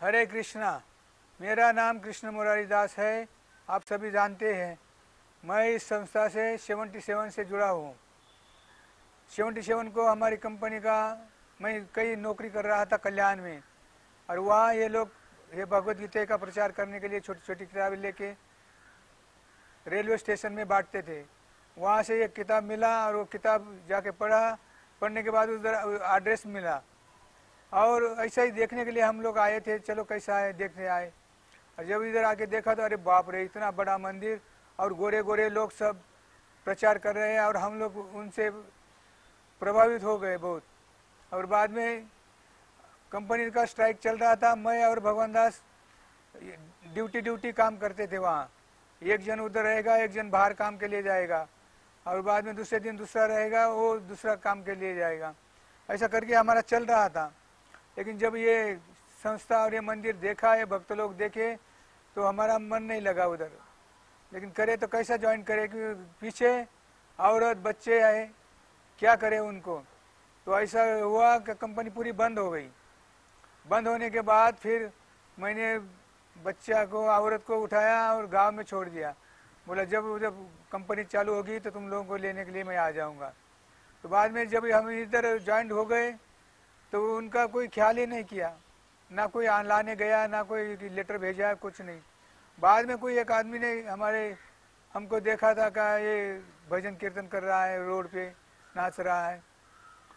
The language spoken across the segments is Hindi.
हरे कृष्णा मेरा नाम कृष्ण मुरारी दास है, आप सभी जानते हैं। मैं इस संस्था से 77 से जुड़ा हूँ। 77 को हमारी कंपनी का मैं कई नौकरी कर रहा था कल्याण में, और वहाँ ये लोग ये भगवत गीता का प्रचार करने के लिए छोटी छोटी किताबें लेके रेलवे स्टेशन में बांटते थे। वहाँ से एक किताब मिला और वो किताब जाके पढ़ा। पढ़ने के बाद उधर एड्रेस मिला। और ऐसा ही देखने के लिए हम लोग आए थे, चलो कैसा है, देखने आए। और जब इधर आके देखा तो अरे बाप रे, इतना बड़ा मंदिर और गोरे गोरे लोग सब प्रचार कर रहे हैं और हम लोग उनसे प्रभावित हो गए बहुत। और बाद में कंपनी का स्ट्राइक चल रहा था, मैं और भगवान दास ड्यूटी ड्यूटी काम करते थे वहाँ। एक जन उधर रहेगा, एक जन बाहर काम के लिए जाएगा। और बाद में दूसरे दिन दूसरा रहेगा, वो दूसरा काम के लिए जाएगा। ऐसा करके हमारा चल रहा था। लेकिन जब ये संस्था और ये मंदिर देखा, ये भक्त लोग देखे तो हमारा मन नहीं लगा उधर। लेकिन करे तो कैसा ज्वाइन करे कि पीछे औरत, बच्चे आए, क्या करे उनको? तो ऐसा हुआ कि कंपनी पूरी बंद हो गई। बंद होने के बाद फिर मैंने बच्चा को, औरत को उठाया और गाँव में छोड़ दिया। बोला, जब जब कंपनी चालू होगी तो तुम लोगों को लेने के लिए मैं आ जाऊँगा। तो बाद में जब हम इधर ज्वाइंट हो गए तो उनका कोई ख्याल ही नहीं किया। ना कोई लाने गया, ना कोई लेटर भेजा, कुछ नहीं। बाद में कोई एक आदमी ने हमारे, हमको देखा था कि ये भजन कीर्तन कर रहा है, रोड पे नाच रहा है।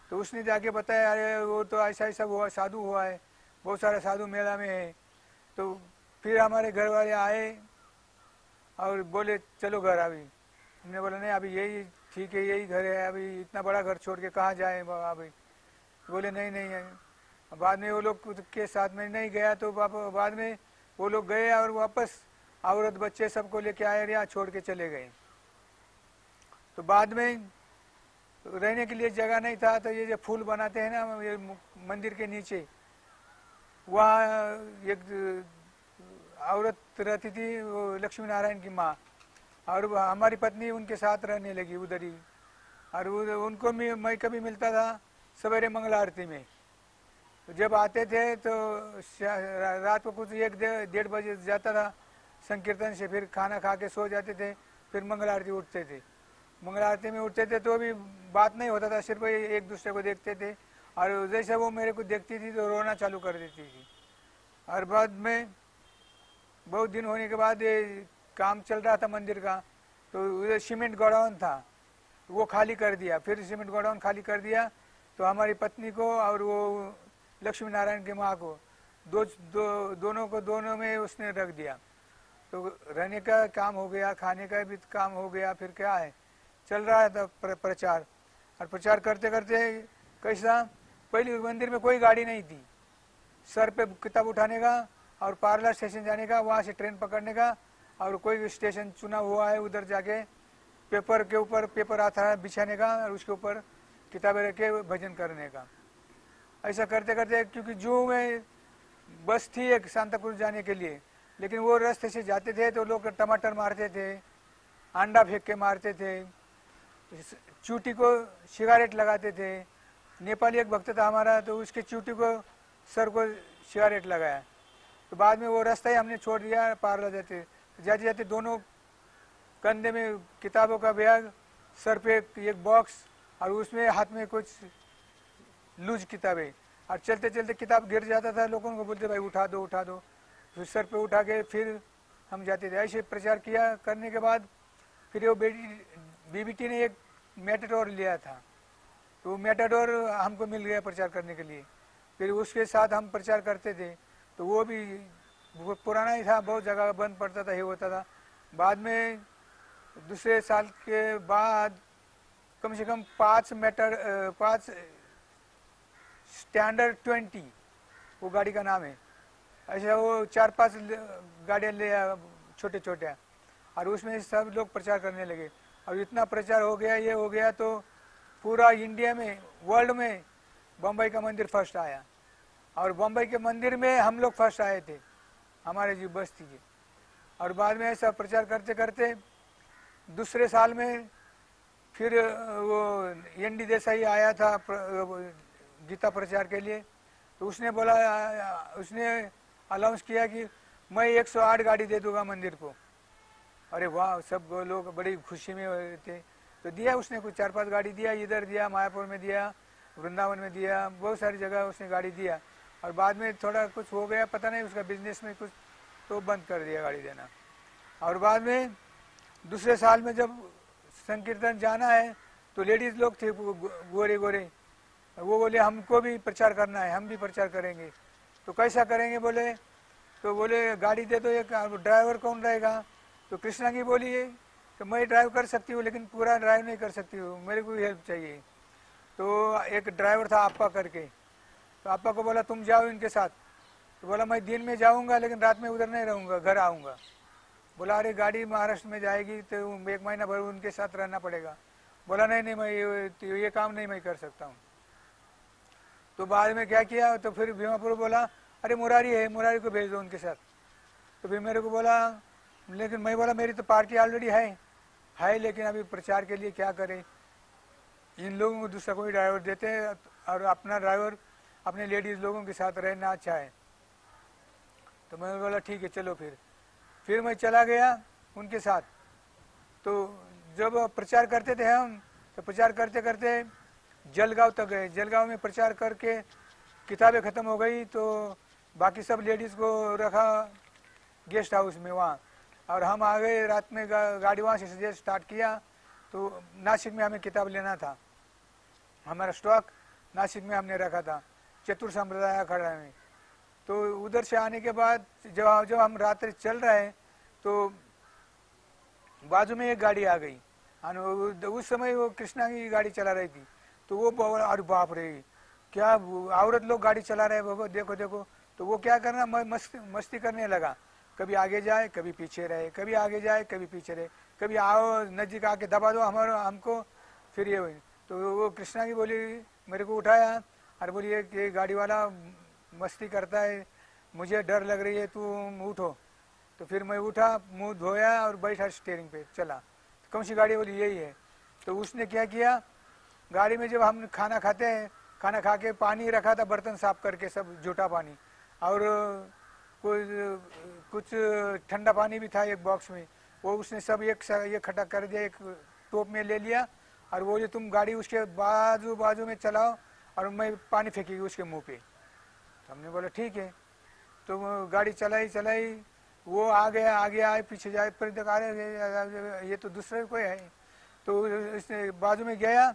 तो उसने जाके बताया, अरे, वो तो ऐसा ऐसा हुआ, साधु हुआ है। बहुत सारे साधु मेला में है। तो फिर हमारे घर वाले आए और बोले, चलो घर अभी। हमने बोला, नहीं, अभी यही ठीक है, यही घर है, अभी इतना बड़ा घर छोड़ के कहाँ जाए अभी? बोले, नहीं नहीं है बाद में वो लोग के साथ में नहीं गया तो बाद में वो लोग गए और वापस औरत बच्चे सबको लेके आए यहाँ छोड़ के चले गए। तो बाद में रहने के लिए जगह नहीं था तो ये जो फूल बनाते हैं ना, ये मंदिर के नीचे वहाँ एक, औरत रहती थी, वो लक्ष्मी नारायण की माँ। और हमारी पत्नी उनके साथ रहने लगी उधर ही। और उनको भी मैं कभी मिलता था सवेरे मंगल आरती में। तो जब आते थे तो रात को कुछ एक डेढ़ बजे जाता था संकीर्तन से, फिर खाना खा के सो जाते थे, फिर मंगल आरती उठते थे। मंगल आरती में उठते थे तो भी बात नहीं होता था, सिर्फ़ एक दूसरे को देखते थे। और जैसे वो मेरे को देखती थी तो रोना चालू कर देती थी। और बाद में बहुत दिन होने के बाद काम चल रहा था मंदिर का तो उधर सीमेंट गोडाउन था वो खाली कर दिया। फिर सीमेंट गोडाउन खाली कर दिया तो हमारी पत्नी को और वो लक्ष्मी नारायण की माँ को दो, दो दोनों को दोनों में उसने रख दिया। तो रहने का काम हो गया खाने का भी काम हो गया फिर क्या है? चल रहा था प्र, प्रचार। और प्रचार करते करते कैसा पहले मंदिर में कोई गाड़ी नहीं थी। सर पे किताब उठाने का और पार्लर स्टेशन जाने का, वहाँ से ट्रेन पकड़ने का और कोई भी स्टेशन चुना हुआ है उधर जाके पेपर के ऊपर, पेपर आता है बिछाने का और उसके ऊपर किताबें रख के भजन करने का। ऐसा करते करते क्योंकि जू में बस थी एक सांताक्रूज जाने के लिए, लेकिन वो रास्ते से जाते थे तो लोग टमाटर मारते थे, अंडा फेंक के मारते थे, चूटी को सिगारेट लगाते थे नेपाली एक भक्त था हमारा तो उसके चूटी को, सर को सिगारेट लगाया। तो बाद में वो रास्ता ही हमने छोड़ दिया, पार ला जाते। तो जाते जाते दोनों कंधे में किताबों का बैग, सर पे एक बॉक्स और उसमें हाथ में कुछ लूज किताबें। और चलते चलते किताब गिर जाता था, लोगों को बोलते, भाई उठा दो उठा दो। फिर सर पे उठा के फिर हम जाते थे। ऐसे प्रचार किया करने के बाद, फिर वो बेटी बीबीटी ने एक मेटाडोर लिया था। तो मेटाडोर हमको मिल गया प्रचार करने के लिए। फिर उसके साथ हम प्रचार करते थे तो वो भी पुराना ही था, बहुत जगह बंद पड़ता था, ये होता था। बाद में दूसरे साल के बाद कम से कम पाँच मेटर पाँच स्टैंडर्ड ट्वेंटी, वो गाड़ी का नाम है। ऐसा वो चार पाँच गाड़ियाँ ले छोटे छोटे और उसमें सब लोग प्रचार करने लगे। और इतना प्रचार हो गया, ये हो गया तो पूरा इंडिया में वर्ल्ड में बम्बई का मंदिर फ़र्स्ट आया। और बम्बई के मंदिर में हम लोग फ़र्स्ट आए थे, हमारे जी बस्ती के और बाद में ऐसा प्रचार करते करते दूसरे साल में फिर वो एन डी देसाई आया था प्र- गीता प्रचार के लिए। तो उसने बोला उसने अनाउंस किया कि मैं 108 गाड़ी दे दूँगा मंदिर को। अरे वाह, सब लोग बड़ी खुशी में थे। तो दिया उसने, कुछ चार पाँच गाड़ी दिया, इधर दिया, मायापुर में दिया, वृंदावन में दिया, बहुत सारी जगह उसने गाड़ी दिया। और बाद में थोड़ा कुछ हो गया, पता नहीं, उसका बिज़नेस में कुछ तो बंद कर दिया गाड़ी देना। और बाद में दूसरे साल में जब संकीर्तन जाना है तो लेडीज़ लोग थे गोरे गोरे। वो बोले, हमको भी प्रचार करना है, हम भी प्रचार करेंगे। तो कैसा करेंगे बोले? तो बोले, गाड़ी दे दो एक ड्राइवर कौन रहेगा? तो कृष्णा की बोली तो मैं ड्राइव कर सकती हूँ लेकिन पूरा ड्राइव नहीं कर सकती हूँ। मेरे को भी हेल्प चाहिए। तो एक ड्राइवर था आपा करके। तो आपा को बोला तुम जाओ इनके साथ। तो बोला मैं दिन में जाऊँगा लेकिन रात में उधर नहीं रहूँगा घर आऊँगा। बोला अरे गाड़ी महाराष्ट्र में जाएगी तो एक महीना भर उनके साथ रहना पड़ेगा। बोला नहीं नहीं मैं ये, तो ये काम नहीं मैं कर सकता हूँ। तो बाद में क्या किया तो फिर भीमापुर बोला अरे मुरारी है मुरारी को भेज दो उनके साथ। तो फिर मेरे को बोला लेकिन मैं बोला मेरी तो पार्टी ऑलरेडी है। है, लेकिन अभी प्रचार के लिए क्या करें? इन लोगों को दूसरा कोई ड्राइवर देते हैं और अपना ड्राइवर, अपने लेडीज़ लोगों के साथ रहना अच्छा है तो मैंने बोला, ठीक है, चलो फिर। फिर मैं चला गया उनके साथ। तो जब प्रचार करते थे हम तो प्रचार करते करते जलगांव तक गए। जलगांव में प्रचार करके किताबें ख़त्म हो गई तो बाकी सब लेडीज़ को रखा गेस्ट हाउस में वहाँ। और हम आ गए रात में गा, गाड़ी वहाँ से सजे स्टार्ट किया तो नासिक में हमें किताब लेना था। हमारा स्टॉक नासिक में हमने रखा था। चतुर संप्रदाय अखाड़ा में तो उधर से आने के बाद जब जब हम रात्रि चल रहे हैं तो बाजू में एक गाड़ी आ गई। उस समय वो कृष्णा की गाड़ी चला रही थी। तो वो अरे बाप रे क्या औरत लोग गाड़ी चला रहे वो देखो देखो। तो वो क्या करना मस्ती मस्ती करने लगा। कभी आगे जाए, कभी पीछे रहे। कभी आगे जाए, कभी पीछे रहे। कभी आओ, नज़दीक आके दबा दो हमारा, हमको, फिर ये तो वो कृष्णा की बोली, मेरे को उठाया और बोली, ये ये गाड़ी वाला मस्ती करता है, मुझे डर लग रही है, तू उठो। तो फिर मैं उठा, मुँह धोया और बैठा स्टेयरिंग पे, चला। तो कौन सी गाड़ी बोली, यही है। तो उसने क्या किया, गाड़ी में जब हम खाना खाते हैं, खाना खा के पानी रखा था, बर्तन साफ़ करके सब, जूठा पानी। और कुछ कुछ ठंडा पानी भी था एक बॉक्स में। वो उसने सब एक ये खटा कर दिया, एक टोप में ले लिया, और वो जो तुम गाड़ी उसके बाजू बाजू में चलाओ, और मैं पानी फेंकेगी उसके मुँह पे। तो हमने बोला, ठीक है। तो गाड़ी चलाई चलाई, वो आ गया, आगे आए, पीछे जाए, फिर देखा रहे ये तो दूसरे कोई है। तो इसने बाजू में गया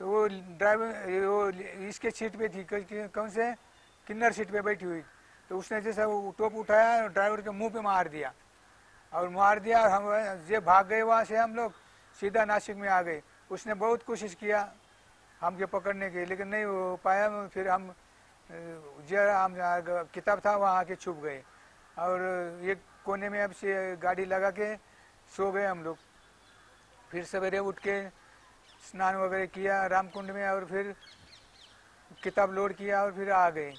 तो वो ड्राइवर, वो इसके सीट पे थी कौन से, किन्नर सीट पे बैठी हुई। तो उसने जैसा वो टोप उठाया और ड्राइवर के मुँह पे मार दिया। और मार दिया और हम जे भाग गए वहाँ से हम लोग, सीधा नासिक में आ गए। उसने बहुत कोशिश किया हमके पकड़ने की, लेकिन नहीं हो पाया। फिर हम जरा हम किताब था वहाँ आके छुप गए। और एक कोने में अब से गाड़ी लगा के सो गए हम लोग। फिर सवेरे उठ के स्नान वगैरह किया, रामकुंड में और फिर किताब लोड किया और फिर आ गए।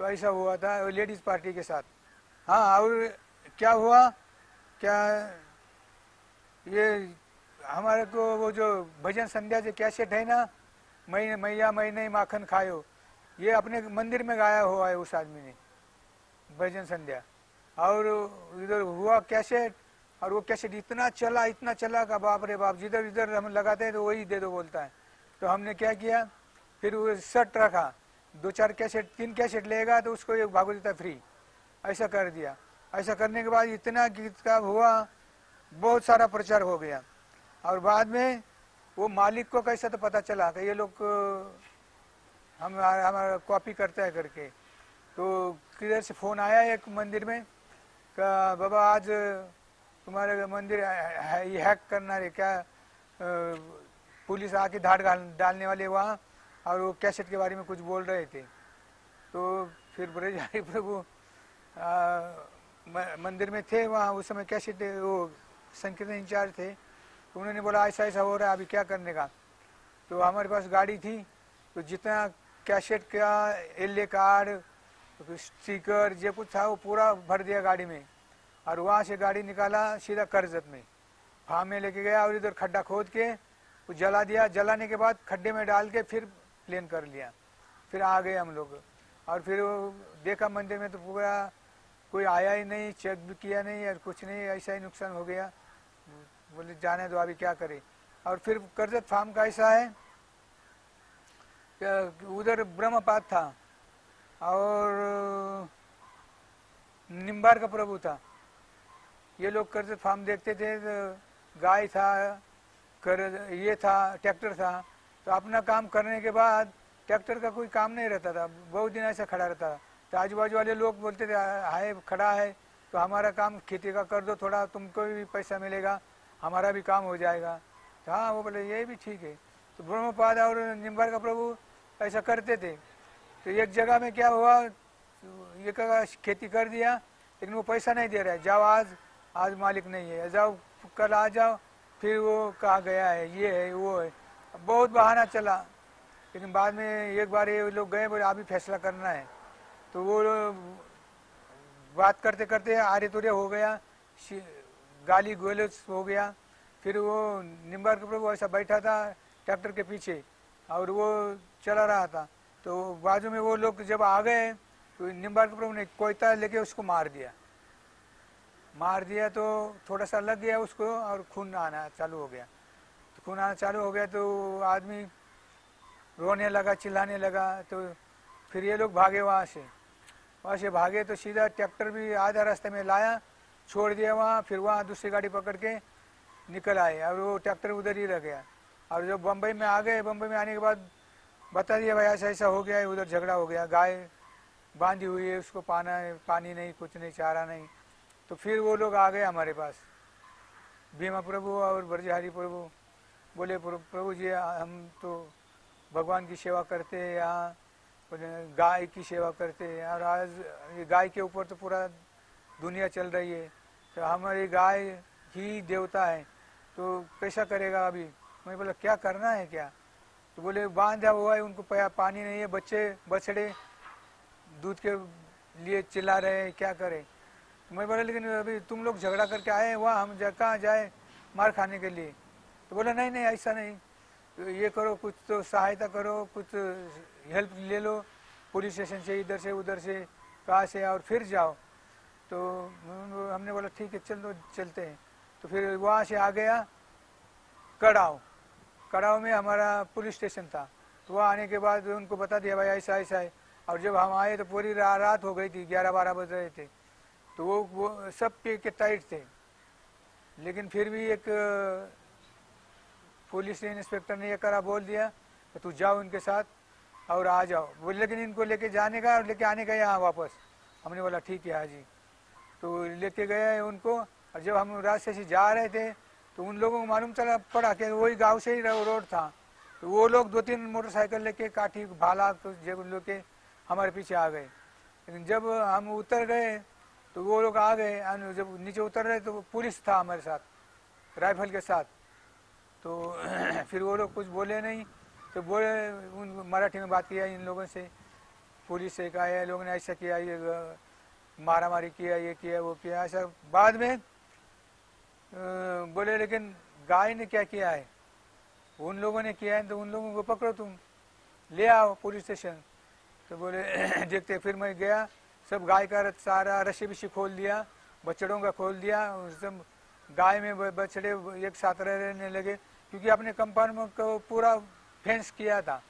तो ऐसा हुआ था लेडीज़ पार्टी के साथ। हाँ और क्या हुआ? क्या ये हमारे को वो जो भजन संध्या जो कैसेट है ना मैं मैया मैं नहीं माखन खायो, ये अपने मंदिर में गाया हुआ है उस आदमी ने, भजन संध्या। और इधर हुआ कैसेट और वो कैसेट इतना चला इतना चला का बाप रे बाप जिधर जिधर हम लगाते हैं तो वही दे दो बोलता है। तो हमने क्या किया? फिर वो शर्ट रखा। दो चार कैसेट, तीन कैसेट लेगा तो उसको एक भागवत गीता फ्री ऐसा कर दिया। ऐसा करने के बाद इतना गीत का हुआ, बहुत सारा प्रचार हो गया। और बाद में वो मालिक को कैसा तो पता चला कि ये लोग हम हमारा कॉपी करता है करके। तो किधर से फ़ोन आया एक मंदिर में, का बाबा आज तुम्हारे मंदिर है- है- हैक करना रे क्या? पुलिस आके धाड़ डालने वाले वहाँ। और वो कैसेट के बारे में कुछ बोल रहे थे। तो फिर ब्रजहारी प्रभु मंदिर में थे वहाँ, उस समय कैसेट वो संकीर्तन इंचार्ज थे। तो उन्होंने बोला, ऐसा ऐसा हो रहा है, अभी क्या करने का? तो हमारे पास गाड़ी थी तो जितना कैसेट का, एल कार्ड, स्टिकर, जो कुछ था, वो पूरा भर दिया गाड़ी में। और वहाँ से गाड़ी निकाला सीधा कर्जत में। फार्म में लेके गया और इधर खड्डा खोद के, वो जला दिया। जलाने के बाद खड्डे में डाल के फिर प्लेन कर लिया। फिर आ गए हम लोग। और फिर देखा मंदिर में तो पूरा कोई आया ही नहीं चेक भी किया नहीं और कुछ नहीं, ऐसा ही नुकसान हो गया। बोले, जाने दो अभी क्या करें। और फिर करजत फार्म का ऐसा है उधर ब्रह्मपात था और, निम्बार का प्रभु था। ये लोग करजत फार्म देखते थे तो गाय था कर ये था, ट्रैक्टर था। तो अपना काम करने के बाद ट्रैक्टर का कोई काम नहीं रहता था। बहुत दिन ऐसा खड़ा रहता था। तो आजू बाजू वाले लोग बोलते थे, हाय, खड़ा है तो हमारा काम खेती का कर दो थोड़ा, तुमको भी पैसा मिलेगा, हमारा भी काम हो जाएगा। तो हाँ वो बोले, ये भी ठीक है। तो ब्रह्मपाद और निम्बार का प्रभु ऐसा करते थे। तो एक जगह में क्या हुआ ये कहा खेती कर दिया, लेकिन वो पैसा नहीं दे रहा है। जाओ, आज आज मालिक नहीं है। जाओ, कल आ जाओ, फिर वो कहा गया है, ये है, वो है। बहुत बहाना चला। लेकिन बाद में एक बार ये लोग गए, बोले अभी फैसला करना है। तो वो बात करते करते आर्य तुर्य हो गया गाली गोलच हो गया। फिर वो निम्बार के प्रभु ऐसा बैठा था ट्रैक्टर के पीछे और वो चला रहा था। तो बाजू में वो लोग जब आ गए तो निम्बार के प्रभु ने कोयता लेके उसको मार दिया। मार दिया तो थोड़ा सा लग गया उसको और खून आना चालू हो गया। खून आना चालू हो गया तो आदमी रोने लगा, चिल्लाने लगा तो फिर ये लोग भागे वहाँ से। वहाँ से भागे तो सीधा ट्रैक्टर भी आधा रास्ते में लाया, छोड़ दिया वहाँ, फिर वहाँ दूसरी गाड़ी पकड़ के निकल आए। और वो ट्रैक्टर उधर ही रह गया। और जब बम्बई में आ गए, बम्बई में आने के बाद बता दिया, भाई, ऐसा ऐसा हो गया है उधर झगड़ा हो गया, गाय बांधी हुई है, उसको पाना है, पानी नहीं, कुछ नहीं, चारा नहीं। तो फिर वो लोग आ गए हमारे पास। भीमा प्रभु और ब्रजहारी प्रभु बोले प्रभु जी हम तो भगवान की सेवा करते हैं यहाँ गाय की सेवा करते हैं और आज ये गाय के ऊपर तो पूरा दुनिया चल रही है तो हमारी गाय ही देवता है तो कैसा करेगा अभी? मैं बोला, क्या करना है क्या? तो बोले, बांधा हुआ है, उनको पानी नहीं है, बच्चे, बछड़े दूध के लिए चिल्ला रहे हैं, क्या करें? तो मैं बोला, लेकिन अभी तुम लोग झगड़ा करके आए वहाँ हम जा, कहाँ जाए मार खाने के लिए? तो बोला, नहीं नहीं, ऐसा नहीं। ये करो, कुछ तो सहायता करो, कुछ हेल्प ले लो, पुलिस स्टेशन से, इधर से, उधर से, कहाँ से, और फिर जाओ। तो हमने बोला, ठीक है, चल दो, चलते हैं। तो फिर वहाँ से आ गया, कड़ाव। कड़ाव में हमारा पुलिस स्टेशन था। तो वहाँ आने के बाद उनको बता दिया, भाई, ऐसा ऐसा है। और जब हम आए तो पूरी रात हो गई थी ग्यारह बारह बज रहे थे। तो वो वो सब पे के टाइट थे। लेकिन फिर भी एक पुलिस इंस्पेक्टर ने ये करा, बोल दिया कि तू जाओ इनके साथ और आ जाओ। बोले लेकिन इनको लेके जाने का और लेके आने का यहाँ वापस। हमने बोला, ठीक है हाजी तो लेके गए उनको। और जब हम रास्ते से जा रहे थे तो उन लोगों को मालूम चला, पड़ा कि वही गाँव से ही रोड था। तो वो लोग दो तीन मोटरसाइकिल लेके, काठी, भाला तो जब उन लोग के हमारे पीछे आ गए। लेकिन जब हम उतर गए तो वो लोग आ गए। जब नीचे उतर रहे तो पुलिस था हमारे साथ, राइफल के साथ। तो फिर वो लोग कुछ बोले नहीं। तो बोले, उन मराठी में बात किया इन लोगों से। पुलिस से कहा, ये लोगों ने ऐसा किया, ये मारा मारी किया, ये किया, वो किया। ऐसा बाद में बोले, लेकिन गाय ने क्या किया है? उन लोगों ने किया है तो उन लोगों को पकड़ो तुम। ले आओ पुलिस स्टेशन। तो बोले, देखते फिर मैं गया, सब गाय का सारा रस्सी बिस्सी खोल दिया, बछड़ों का खोल दिया सब गाय में बछड़े एक साथ रहने लगे। क्योंकि अपने कंपाउंड को पूरा फेंस किया था।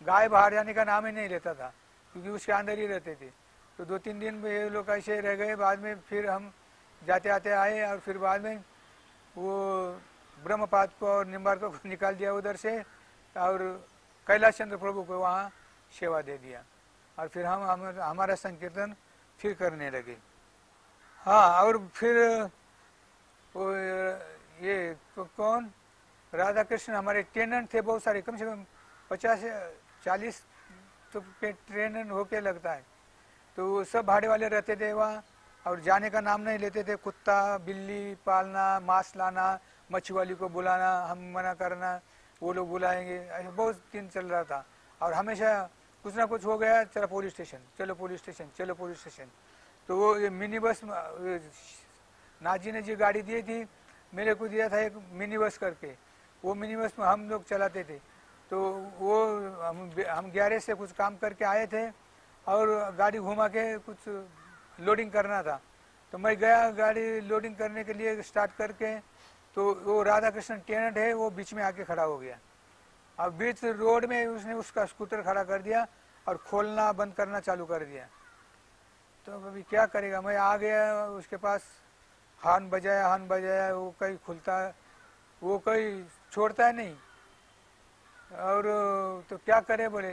गाय बाहर जाने का नाम ही नहीं लेता था क्योंकि उसके अंदर ही रहते थे। तो दो तीन दिन ये लोग ऐसे रह गए बाद में फिर हम जाते आते आए और फिर बाद में वो ब्रह्मपात को और निम्बार को निकाल दिया उधर से और कैलाश चंद्र प्रभु को वहाँ सेवा दे दिया। और फिर हम, हम हमारा संकीर्तन फिर करने लगे। हाँ और फिर वो ये कौन? राधा कृष्ण हमारे टेनेंट थे बहुत सारे, कम से कम पचास, चालीस तो के ट्रेनर होके लगता है। तो सब भाड़े वाले रहते थे वहाँ, और जाने का नाम नहीं लेते थे। कुत्ता, बिल्ली पालना, मांस लाना मच्छी को बुलाना, हम मना करना, वो लोग बुलाएँगे। ऐसे बहुत दिन चल रहा था। और हमेशा कुछ ना कुछ हो गया, चलो पुलिस स्टेशन चलो पुलिस स्टेशन चलो पुलिस स्टेशन तो वो ये मिनी बस नाजी ने जो गाड़ी दी थी, मेरे को दिया था एक मिनी बस करके। वो मिनी बस में हम लोग चलाते थे। तो वो हम हम ग्यारह से कुछ काम करके आए थे और गाड़ी घुमा के कुछ लोडिंग करना था। तो मैं गया, गाड़ी लोडिंग करने के लिए स्टार्ट करके तो वो राधा कृष्ण टेनेंट है, वो बीच में आके खड़ा हो गया। अब बीच रोड में उसने उसका स्कूटर खड़ा कर दिया और खोलना, बंद करना चालू कर दिया। तो अभी क्या करेगा? मैं आ गया, उसके पास हार्न बजाया हार्न बजाया, वो कहीं खुलता, वो कहीं छोड़ता है नहीं। और तो क्या करे बोले?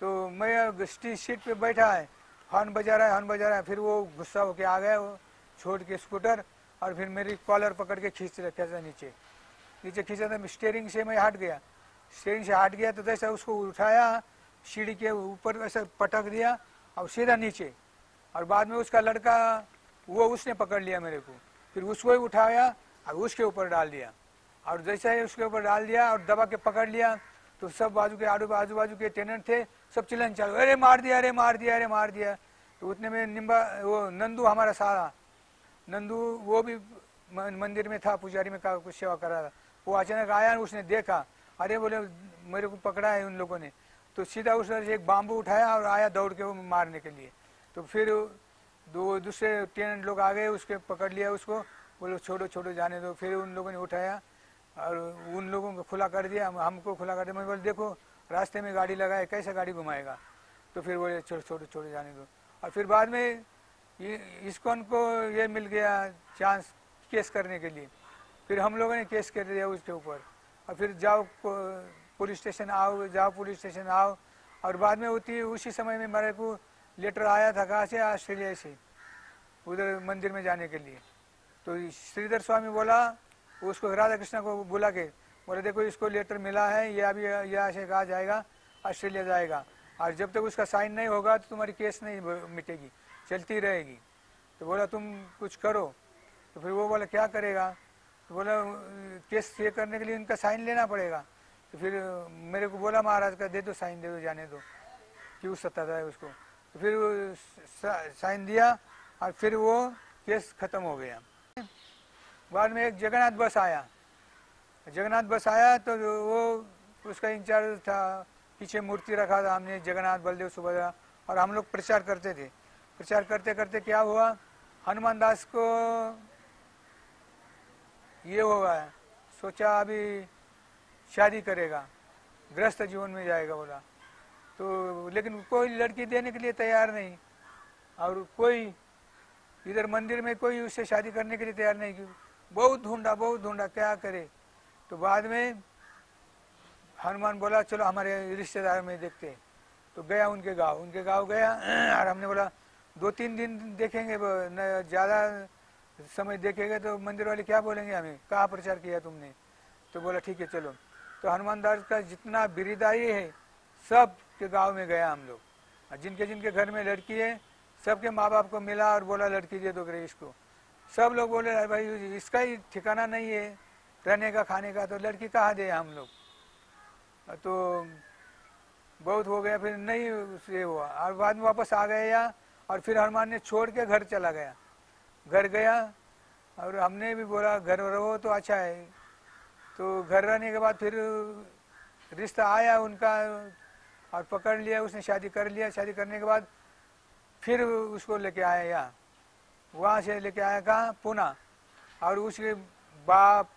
तो मैं स्टी सीट पे बैठा है, हॉर्न बजा रहा है, हॉर्न बजा रहा है, फिर वो गुस्सा होके आ गया, वो छोड़ के स्कूटर और फिर मेरी कॉलर पकड़ के खींच रखा था नीचे। नीचे खींचा था स्टेयरिंग से मैं हट गया। स्टेयरिंग से हट गया तो जैसा उसको उठाया, सीढ़ी के ऊपर वैसे पटक दिया और सीधा नीचे। और बाद में उसका लड़का, वो उसने पकड़ लिया मेरे को। फिर उसको ही उठाया और उसके ऊपर डाल दिया। और जैसा ही उसके ऊपर डाल दिया और दबा के पकड़ लिया तो सब बाजू के आड़ू आजू बाजू के टेनेंट थे, सब चिलन चालू, अरे मार दिया, अरे मार दिया, अरे मार दिया। तो उतने में निम्बा, वो नंदू हमारा सारा, नंदू वो भी मंदिर में था, पुजारी में का कुछ सेवा कर रहा था। वो अचानक आया उसने देखा, अरे बोले, मेरे को पकड़ा है उन लोगों ने। तो सीधा उसने एक बाम्बू उठाया और आया दौड़ के वो मारने के लिए। तो फिर दो, दूसरे टेनेंट लोग आ गए, उसके पकड़ लिया उसको, बोलो, छोड़ो छोड़ो, जाने दो। फिर उन लोगों ने उठाया और उन लोगों को खुला कर दिया, हम- हमको खुला कर दिया। मैं बोले, देखो, रास्ते में गाड़ी लगाए, कैसे गाड़ी घुमाएगा? तो फिर बोले, छोड़ो छोड़ो छोड़ो, जाने दो। और फिर बाद में इसकोन को ये मिल गया चांस केस करने के लिए। फिर हम लोगों ने केस कर दिया उसके ऊपर। और फिर जाओ पुलिस स्टेशन आओ, जाओ पुलिस स्टेशन आओ। और बाद में उसी उसी समय में मेरे को लेटर आया था कहाँ से? ऑस्ट्रेलिया से, उधर मंदिर में जाने के लिए। तो श्रीधर स्वामी बोला उसको राधा कृष्ण को बुला के, बोले, देखो, इसको लेटर मिला है, ये अभी यहाँ से कहा जाएगा, ऑस्ट्रेलिया जाएगा। और जब तक उसका साइन नहीं होगा तो तुम्हारी केस नहीं मिटेगी, चलती रहेगी। तो बोला, तुम कुछ करो। तो फिर वो बोला, क्या करेगा? तो बोला, केस ये करने के लिए इनका साइन लेना पड़ेगा। तो फिर, मेरे को बोला, महाराज का दे दो साइन, दे दो, जाने दो। क्यों सताता है उसको। तो फिर साइन दिया, और फिर वो केस खत्म हो गया। बाद में एक जगन्नाथ बस आया। जगन्नाथ बस आया तो वो उसका इंचार्ज था, पीछे मूर्ति रखा था हमने, जगन्नाथ, बलदेव, सुभद्रा, और हम लोग प्रचार करते थे। प्रचार करते करते क्या हुआ? हनुमान दास को ये होगा सोचा अभी शादी करेगा ग्रस्त जीवन में जाएगा बोला। तो लेकिन कोई लड़की देने के लिए तैयार नहीं, और कोई इधर मंदिर में कोई उससे शादी करने के लिए तैयार नहीं बहुत ढूंढा बहुत ढूंढा, क्या करे? तो बाद में हनुमान बोला, चलो हमारे रिश्तेदार में देखते हैं। तो गया उनके गाँव उनके गाँव गया, और हमने बोला, दो तीन दिन देखेंगे ज़्यादा समय देखेंगे तो मंदिर वाले क्या बोलेंगे हमें? कहाँ प्रचार किया तुमने? तो बोला, ठीक है, चलो। तो हनुमान दास का जितना बिरीदारी है सब के गाँव में गया हम लोग। जिनके जिनके घर में लड़की है, सबके माँ बाप को मिला और बोला, लड़की दे दो करे इसको सब लोग बोले भाई, इसका ही ठिकाना नहीं है, रहने का, खाने का। तो लड़की कहाँ दे हम लोग? तो बहुत हो गया, फिर नहीं उससे हुआ। और बाद में वापस आ गए यहाँ, और फिर हनुमान ने छोड़ के घर चला गया। घर गया, और हमने भी बोला, घर रहो तो अच्छा है। तो घर रहने के बाद फिर रिश्ता आया उनका, और पकड़ लिया, उसने शादी कर लिया। शादी करने के बाद फिर उसको लेके आया यहाँ। वहाँ से लेके आया कहाँ पूना। और उसके बाप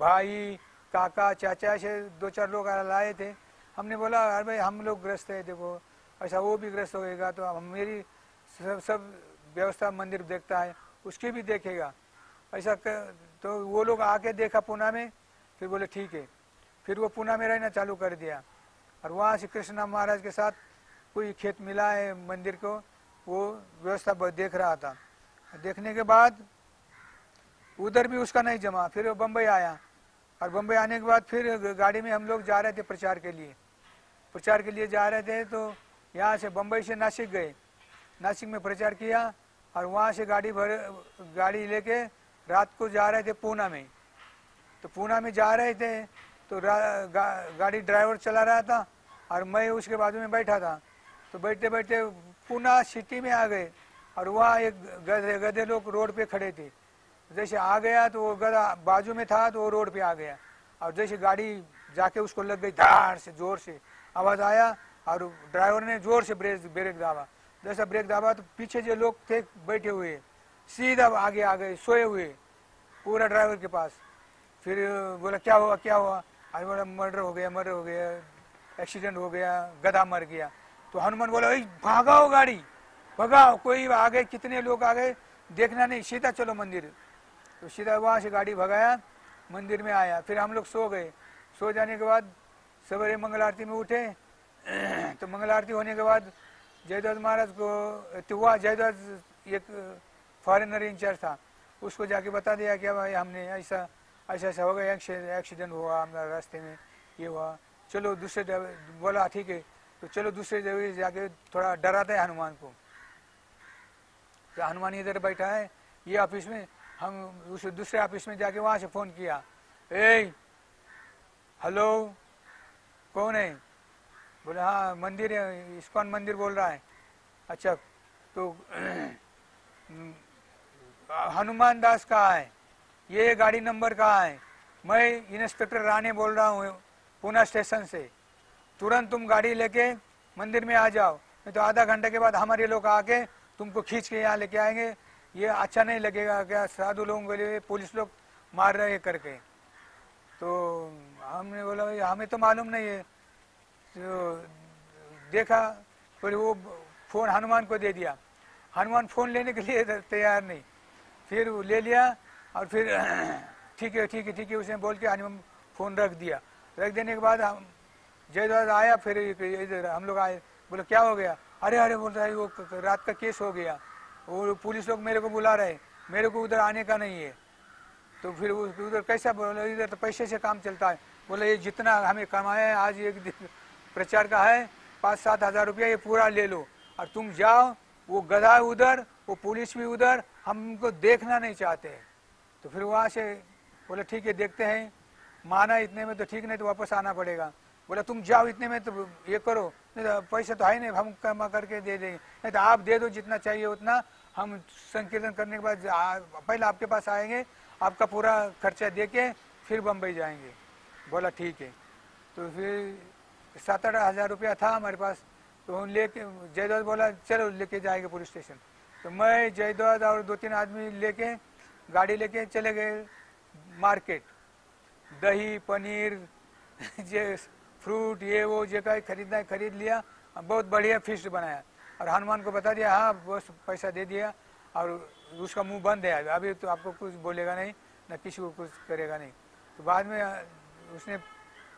भाई काका चाचा से दो चार लोग लाए थे। हमने बोला अरे भाई हम लोग ग्रस्त है देखो। ऐसा वो भी ग्रस्त होएगा तो हम मेरी सब सब व्यवस्था मंदिर देखता है उसकी भी देखेगा। ऐसा कर, तो वो लोग आके देखा पूना में फिर बोले ठीक है। फिर वो पूना में रहना चालू कर दिया। और वहाँ से कृष्णा महाराज के साथ कोई खेत मिला है मंदिर को वो व्यवस्था देख रहा था। देखने के बाद उधर भी उसका नहीं जमा फिर वो बम्बई आया। और बम्बई आने के बाद फिर गाड़ी में हम लोग जा रहे थे प्रचार के लिए। प्रचार के लिए जा रहे थे तो यहाँ से बम्बई से नासिक गए। नासिक में प्रचार किया और वहाँ से गाड़ी भर गाड़ी लेके रात को जा रहे थे पूना में। तो पूना में जा रहे थे तो गा, गाड़ी ड्राइवर चला रहा था और मैं उसके बाजू में बैठा था। तो बैठते बैठते पूना सिटी में आ गए। और वहाँ एक गधे गधे लोग रोड पे खड़े थे। जैसे आ गया तो वो गधा बाजू में था तो वो रोड पे आ गया। और जैसे गाड़ी जाके उसको लग गई धार से, ज़ोर से। आवाज़ आया और ड्राइवर ने ज़ोर से ब्रेक ब्रेक दाबा। जैसा ब्रेक दाबा तो पीछे जो लोग थे बैठे हुए, सीधा आगे आ गए, सोए हुए, पूरा ड्राइवर के पास। फिर बोला, क्या हुआ क्या हुआ? अरे बोला, मर्डर हो गया, मर्डर हो गया, एक्सीडेंट हो गया, गधा मर गया। तो हनुमान बोला भागाओ गाड़ी। भगाओ, कोई आ गए कितने लोग आ गए देखना नहीं, सीधा चलो मंदिर। तो सीधा वहाँ से गाड़ी भगाया, मंदिर में आया। फिर हम लोग सो गए। सो जाने के बाद सवेरे मंगल आरती में उठे। तो मंगल आरती होने के बाद जयद्वाज महाराज को तो हुआ जयद्वाज एक फॉरेनर इंचार्ज था। उसको जाके बता दिया कि भाई हमने ऐसा ऐसा ऐसा हो गया एक्सीडेंट हुआ हमारा रास्ते में, ये हुआ। चलो दूसरे बोला ठीक है। तो चलो दूसरे जगह जाके थोड़ा डराता है हनुमान को। हनुमान इधर बैठा है, ये ऑफ़िस में, हम उस दूसरे ऑफ़िस में जाके वहाँ से फ़ोन किया। ए, हेलो, कौन है? बोले हाँ मंदिर है, इस्कॉन मंदिर बोल रहा है। अच्छा तो हनुमान दास कहाँ है? ये गाड़ी नंबर कहाँ है? मैं इंस्पेक्टर राणे बोल रहा हूँ, पूना स्टेशन से। तुरंत तुम गाड़ी लेके मंदिर में आ जाओ, नहीं तो आधा घंटे के बाद हमारे लोग आके तुमको खींच के यहाँ लेके आएँगे। ये अच्छा नहीं लगेगा क्या? साधु लोगों के लिए पुलिस लोग मार रहे करके। तो हमने बोला, भाई, हमें तो मालूम नहीं है। तो देखा, फिर वो फ़ोन हनुमान को दे दिया। हनुमान फ़ोन लेने के लिए तैयार नहीं। फिर वो ले लिया और फिर ठीक है ठीक है ठीक है, उसने बोल के हनुमान फ़ोन रख दिया। रख देने के बाद हम जयद्वार आया, फिर इधर हम लोग आए। बोले, क्या हो गया? अरे अरे बोल रहा है, वो रात का केस हो गया। वो पुलिस लोग मेरे को बुला रहे मेरे को उधर आने का नहीं है। तो फिर उधर कैसा बोला? इधर तो पैसे से काम चलता है। बोला, ये जितना हमें कमाया है, आज एक दिन प्रचार का है, पाँच, सात हज़ार रुपया, ये पूरा ले लो। और तुम जाओ, वो गधा उधर, वो पुलिस भी उधर, हमको देखना नहीं चाहते तो फिर वहाँ से बोले, ठीक है, देखते हैं। माना इतने में तो ठीक, नहीं तो वापस आना पड़ेगा। बोला, तुम जाओ इतने में तो ये करो, नहीं तो पैसे तो है नहीं, हम कमा करके दे देंगे। नहीं तो आप दे दो जितना चाहिए उतना, हम संकीर्तन करने के बाद पहले आपके पास आएँगे, आपका पूरा खर्चा दे के फिर बम्बई जाएँगे। बोला, ठीक है। तो फिर सात आठ हज़ार रुपया था हमारे पास तो हम लेके जयद्वाद बोला, चलो लेके जाएँगे पुलिस स्टेशन। तो मैं जयद्वाद और दो तीन आदमी लेके, गाड़ी लेके चले गए मार्केट। दही, पनीर, जे फ्रूट, ये, वो जो का खरीदना है, खरीद लिया, बहुत बढ़िया फिस्ट बनाया। और हनुमान को बता दिया हाँ बस पैसा दे दिया, और उसका मुँह बंद है। अभी तो आपको कुछ बोलेगा नहीं, न किसी को कुछ करेगा नहीं। तो बाद में उसने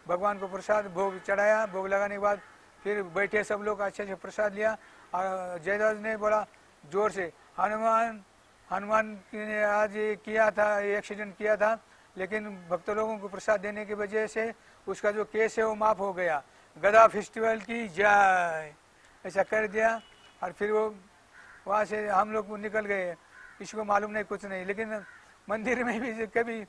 भगवान को प्रसाद, भोग चढ़ाया, भोग लगाने के बाद फिर बैठे सब लोग, अच्छे अच्छे प्रसाद लिया। और जयदास ने बोला, ज़ोर से, हनुमान हनुमान ने आज ये किया था एक्सीडेंट किया था, लेकिन भक्त लोगों को प्रसाद देने की वजह से उसका जो केस है वो माफ़ हो गया। गदा फेस्टिवल की जय। ऐसा कर दिया और फिर वो वहाँ से हम लोग निकल गए। किसी को मालूम नहीं, कुछ नहीं। लेकिन मंदिर में भी कभी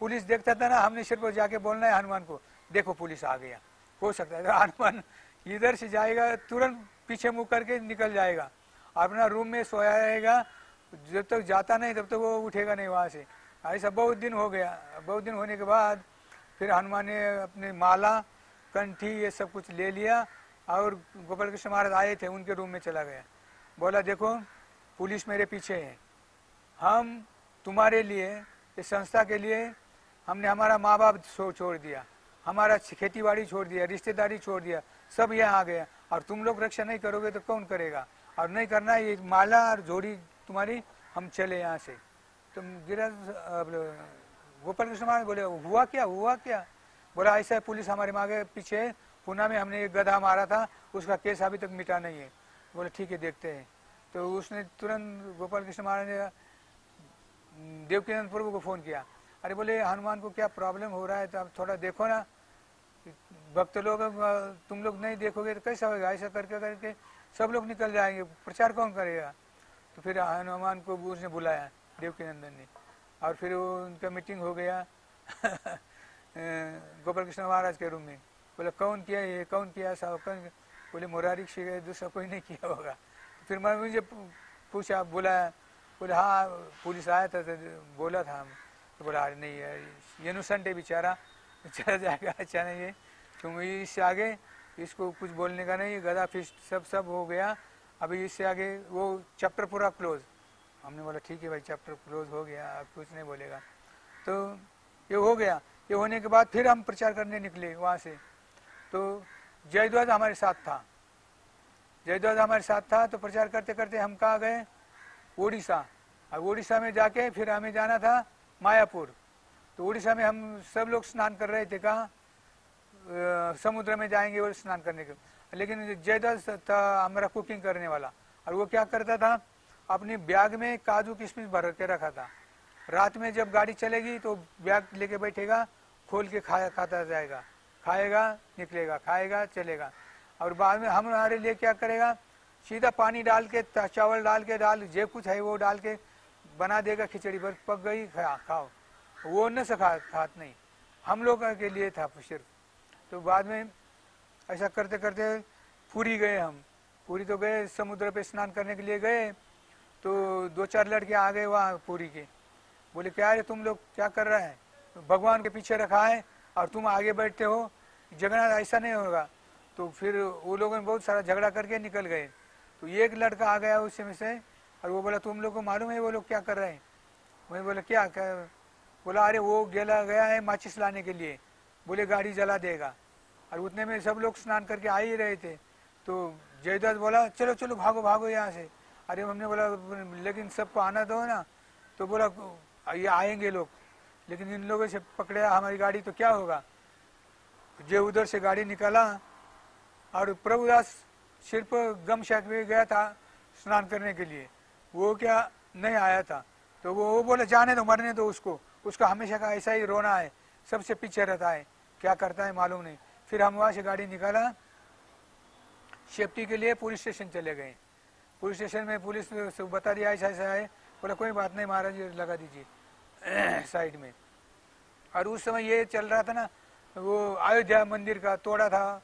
पुलिस देखता था ना, हमने सिर्फ़ जाके बोलना है हनुमान को, देखो, पुलिस आ गया। हो सकता है हनुमान इधर से जाएगा, तुरंत पीछे मुँह करके निकल जाएगा। अपना रूम में सोया रहेगा। जब तक जाता नहीं, तब तक वो उठेगा नहीं वहाँ से। ऐसा बहुत दिन हो गया। बहुत दिन होने के बाद फिर हनुमान ने अपनी माला, कंठी, ये सब कुछ ले लिया और गोपाल कृष्ण महाराज आए थे, उनके रूम में चला गया। बोला, देखो, पुलिस मेरे पीछे है। हम तुम्हारे लिए, इस संस्था के लिए, हमने हमारा माँ बाप छोड़ दिया, हमारा खेती बाड़ी छोड़ दिया, रिश्तेदारी छोड़ दिया, सब यहाँ आ गया। और तुम लोग रक्षा नहीं करोगे तो कौन करेगा? और नहीं करना, ये माला और जोड़ी तुम्हारी, हम चले यहाँ से। तुम गिरा गोपाल कृष्ण महाराज बोले, हुआ क्या हुआ क्या? बोला, ऐसा पुलिस हमारे मांगे पीछे पूना में हमने एक गधा मारा था, उसका केस अभी तक मिटा नहीं है। बोले, ठीक है, देखते हैं। तो उसने तुरंत गोपाल कृष्ण महाराज ने देवकीनंद प्रभु को फ़ोन किया। अरे बोले, हनुमान को क्या प्रॉब्लम हो रहा है तो आप थोड़ा देखो ना। भक्त लोग, तुम लोग नहीं देखोगे तो कैसा होगा ऐसा करके करके सब लोग निकल जाएँगे। प्रचार कौन करेगा? तो फिर हनुमान को उसने बुलाया देवकी नंदन ने। और फिर उनका मीटिंग हो गया। गोपाल कृष्ण महाराज के रूम में। बोले, कौन किया ये? कौन किया ऐसा? कौन बोले, मुरारी शिव दूसरा कोई नहीं किया होगा। फिर मैं मुझे पूछा बुलाया बोले हाँ पुलिस आया था तो बोला था हम तो बोला, अरे, नहीं यार ये इनोसेंट है बेचारा चला जाएगा अच्छा नहीं है। तुम इससे आगे, इसको कुछ बोलने का नहीं गदा फिस्ट सब सब हो गया। अभी इससे आगे वो चैप्टर पूरा क्लोज हमने बोला, ठीक है भाई चैप्टर क्लोज हो गया अब कुछ नहीं बोलेगा। तो ये हो गया। ये होने के बाद फिर हम प्रचार करने निकले वहाँ से। तो जयद्वाज हमारे साथ था। जयद्वाज हमारे साथ था तो प्रचार करते करते हम कहाँ गए? उड़ीसा और उड़ीसा में जाके फिर हमें जाना था मायापुर। तो उड़ीसा में हम सब लोग स्नान कर रहे थे कहाँ? समुद्र में जाएँगे और स्नान करने के। लेकिन जयद्वाज था, हमारा कुकिंग करने वाला। और वो क्या करता था? अपने बैग में काजू किशमिश भर के रखा था। रात में जब गाड़ी चलेगी तो बैग लेके बैठेगा, खोल के खाया, खाता जाएगा। खाएगा, निकलेगा, खाएगा, चलेगा। और बाद में हम हमारे लिए क्या करेगा? सीधा पानी डाल के चावल डाल के डाल जो कुछ है वो डाल के बना देगा, खिचड़ी पर पक गई, खा, खाओ। वो न सखा, खात नहीं। हम लोग के लिए था सिर्फ़। तो बाद में ऐसा करते करते पूरी गए हम। पूरी तो गए, समुद्र पे स्नान करने के लिए गए। तो दो चार लड़के आ गए वहाँ पूरी के। बोले, क्या है तुम लोग क्या कर रहे हैं? भगवान के पीछे रखा है और तुम आगे बैठते हो। झगड़ा ऐसा नहीं होगा। तो फिर वो लोगों ने बहुत सारा झगड़ा करके निकल गए। तो एक लड़का आ गया उसमें से और वो बोला, तुम लोग को मालूम है वो लोग क्या कर रहे हैं? वही बोला, क्या क्या बोला, अरे, वो गेला गया है माचिस लाने के लिए। बोले, गाड़ी जला देगा। और उतने में सब लोग स्नान करके आ ही रहे थे। तो जयदास बोला, चलो चलो, भागो भागो यहाँ से। अरे हमने बोला, लेकिन सबको आना दो ना तो बोला, ये आएँगे लोग। लेकिन इन लोगों से पकड़े, हमारी गाड़ी तो क्या होगा? जो उधर से गाड़ी निकाला, और प्रभुदास सिर्फ़ गम शाक में गया था स्नान करने के लिए। वो क्या नहीं आया था? तो वो वो बोले, जाने दो, मरने दो उसको। उसका हमेशा का ऐसा ही रोना है, सबसे पीछे रहता है। क्या करता है मालूम नहीं। फिर हम वहाँ से गाड़ी निकाला, सेफ्टी के लिए पुलिस स्टेशन चले गए। पुलिस स्टेशन में पुलिस बता दिया, ऐसा ऐसा है। बोला, कोई बात नहीं महाराज लगा दीजिए, साइड में। और उस समय ये चल रहा था ना, वो अयोध्या मंदिर का तोड़ा था,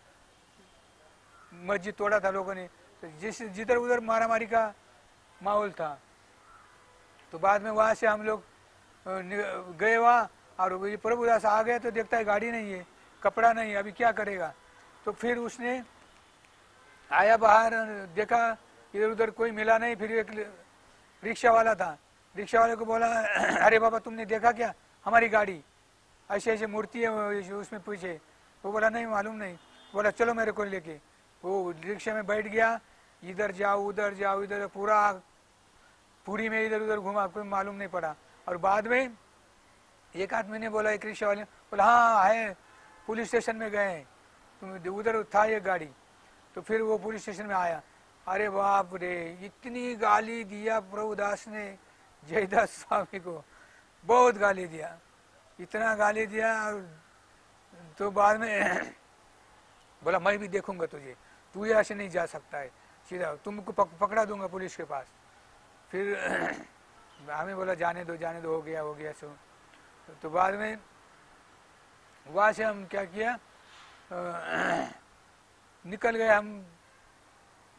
मस्जिद तोड़ा था लोगों ने। तो जिस जिधर उधर मारामारी का माहौल था तो बाद में वहाँ से हम लोग गए वहाँ, और ये प्रभुदास आ गए तो देखता है गाड़ी नहीं है, कपड़ा नहीं अभी क्या करेगा? तो फिर उसने आया बाहर, देखा इधर उधर कोई मिला नहीं, फिर एक रिक्शा वाला था। रिक्शा वाले को बोला, अरे बाबा, तुमने देखा क्या? हमारी गाड़ी। ऐसे ऐसे मूर्ति है उसमें पूछे। वो बोला, नहीं, मालूम नहीं। बोला, चलो मेरे को लेके। वो रिक्शा में बैठ गया। इधर जाओ, उधर जाओ, इधर पूरा, पूरी में इधर उधर घुमा, कोई मालूम नहीं पड़ा। और बाद में एक आदमी ने बोला, एक रिक्शा वाले बोला हाँ है, पुलिस स्टेशन में गए हैं। उधर था ये गाड़ी। तो फिर वो पुलिस स्टेशन में आया। अरे बाप रे इतनी गाली दिया प्रभुदास ने जयदास स्वामी को। बहुत गाली दिया। इतना गाली दिया तो बाद में बोला मैं भी देखूँगा तुझे। तू यहाँ से नहीं जा सकता है। सीधा तुमको पक, पकड़ा दूँगा पुलिस के पास। फिर हमें बोला जाने दो जाने दो हो गया हो गया सो तो बाद में वहाँ से हम क्या किया? अ, निकल गए हम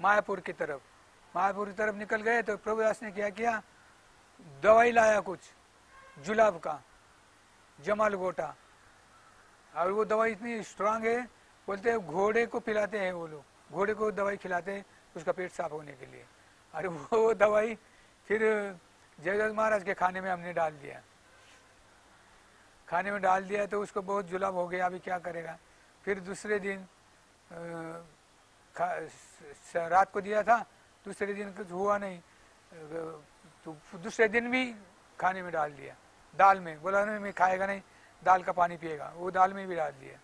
मायापुर की तरफ़। मायापुर की तरफ़ निकल गए तो प्रभुदास ने क्या किया? दवाई लाया कुछ, जुलाब का, जमाल गोटा। और वो दवाई इतनी स्ट्रांग है, बोलते हैं घोड़े को पिलाते हैं वो लोग। घोड़े को दवाई खिलाते हैं, उसका पेट साफ़ होने के लिए। अरे वो दवाई फिर जयदास महाराज के खाने में हमने डाल दिया। खाने में डाल दिया तो उसको बहुत जुलाब हो गया, अभी क्या करेगा? फिर दूसरे दिन स- रात को दिया था, दूसरे दिन कुछ हुआ नहीं। तो दूसरे दिन भी खाने में डाल दिया। दाल में, बोला नहीं मैं खाएगा नहीं, दाल का पानी पिएगा। वो दाल में भी डाल दिया।